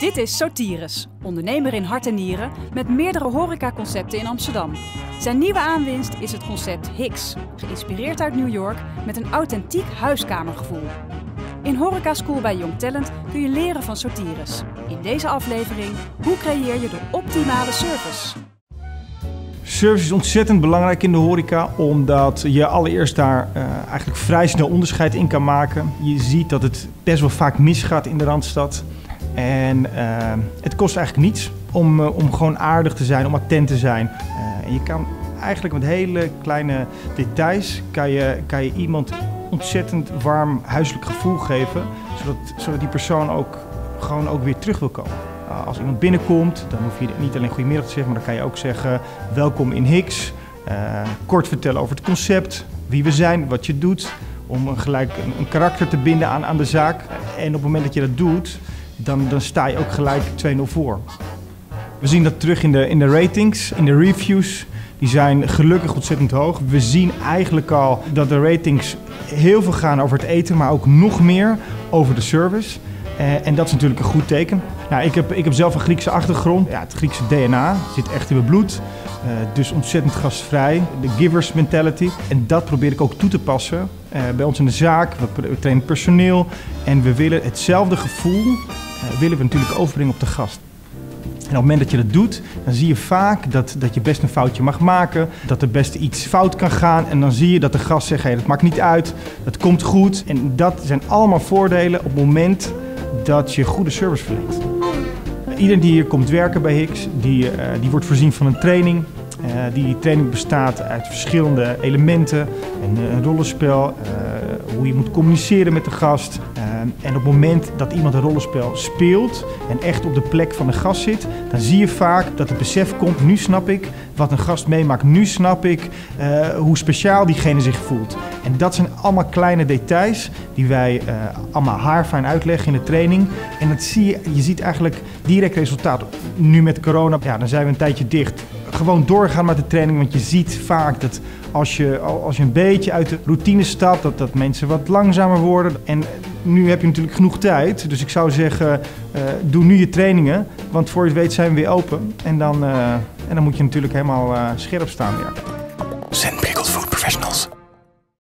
Dit is Sotiris, ondernemer in hart en nieren met meerdere horecaconcepten in Amsterdam. Zijn nieuwe aanwinst is het concept Hicks, geïnspireerd uit New York met een authentiek huiskamergevoel. In Horeca School bij Young Talent kun je leren van Sotiris. In deze aflevering, hoe creëer je de optimale service? Service is ontzettend belangrijk in de horeca, omdat je allereerst daar uh, eigenlijk vrij snel onderscheid in kan maken. Je ziet dat het best wel vaak misgaat in de Randstad. En uh, het kost eigenlijk niets om, uh, om gewoon aardig te zijn, om attent te zijn. en je kan eigenlijk met hele kleine details, kan je, kan je iemand ontzettend warm huiselijk gevoel geven, zodat, zodat die persoon ook gewoon ook weer terug wil komen. Als iemand binnenkomt, dan hoef je niet alleen goedemiddag te zeggen, maar dan kan je ook zeggen welkom in Hicks. Kort vertellen over het concept, wie we zijn, wat je doet, om gelijk een, een, karakter te binden aan, aan de zaak. En op het moment dat je dat doet, dan, dan sta je ook gelijk 2-0 voor. We zien dat terug in de, in de ratings, in de reviews. Die zijn gelukkig ontzettend hoog. We zien eigenlijk al dat de ratings heel veel gaan over het eten, maar ook nog meer over de service. Uh, en dat is natuurlijk een goed teken. Nou, ik, heb, ik heb zelf een Griekse achtergrond. Ja, het Griekse DNA zit echt in mijn bloed. Uh, dus ontzettend gastvrij. De givers mentality. En dat probeer ik ook toe te passen uh, bij ons in de zaak. We trainen personeel. En we willen hetzelfde gevoel willen we natuurlijk overbrengen op de gast. En op het moment dat je dat doet, dan zie je vaak dat, dat je best een foutje mag maken. Dat er best iets fout kan gaan. En dan zie je dat de gast zegt, hey, dat maakt niet uit. Dat komt goed. En dat zijn allemaal voordelen op het moment dat je goede service verleent. Iedereen die hier komt werken bij Hicks, die, uh, die wordt voorzien van een training. Uh, die training bestaat uit verschillende elementen. Een, een rollenspel, hoe je moet communiceren met de gast. En op het moment dat iemand een rollenspel speelt en echt op de plek van de gast zit, dan zie je vaak dat het besef komt, nu snap ik wat een gast meemaakt. Nu snap ik hoe speciaal diegene zich voelt. En dat zijn allemaal kleine details die wij allemaal haarfijn uitleggen in de training. En dat zie je, je ziet eigenlijk direct resultaat. Nu met corona, ja, dan zijn we een tijdje dicht gewoon doorgaan met de training. Want je ziet vaak dat als je, als je een beetje uit de routine stapt, dat, dat mensen wat langzamer worden. En nu heb je natuurlijk genoeg tijd. Dus ik zou zeggen, uh, doe nu je trainingen. Want voor je het weet zijn we weer open. En dan, uh, en dan moet je natuurlijk helemaal uh, scherp staan weer. Zen Pickled Food Professionals.